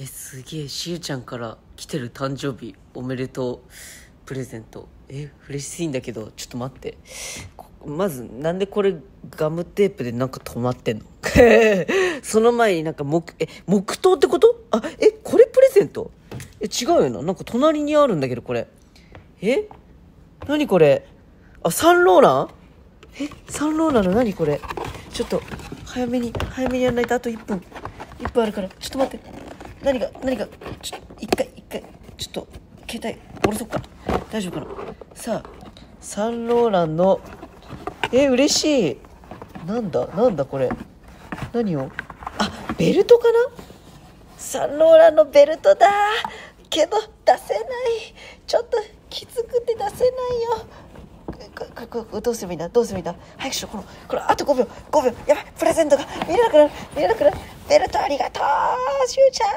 えすげえしゆちゃんから来てる誕生日おめでとうプレゼント。え嬉しいんだけどちょっと待って。まずなんでこれガムテープでなんか止まってんの？その前になんか木え木刀ってこと？あえこれプレゼント？え違うよな。なんか隣にあるんだけどこれ。え？何これ？あサンローラン？えサンローランの何これ？ちょっと早めに早めにやらないとあと1分。1分あるから。ちょっと待って。何が何がちょっと一回一回ちょっと携帯下ろそっか。大丈夫かな。さあサンローランのえ嬉しい。なんだなんだこれ。何を？あベルトかな？サンローランのベルトだ。けど出せない。ちょっときつくて出せないよ。ここここどうすればいいんだ？どうすればいいんだ？早くしろこのこれあと5秒。5秒。やばい。プレゼントが見れなくなる。見れなくなる。ベルトありがとう。しゅうちゃん。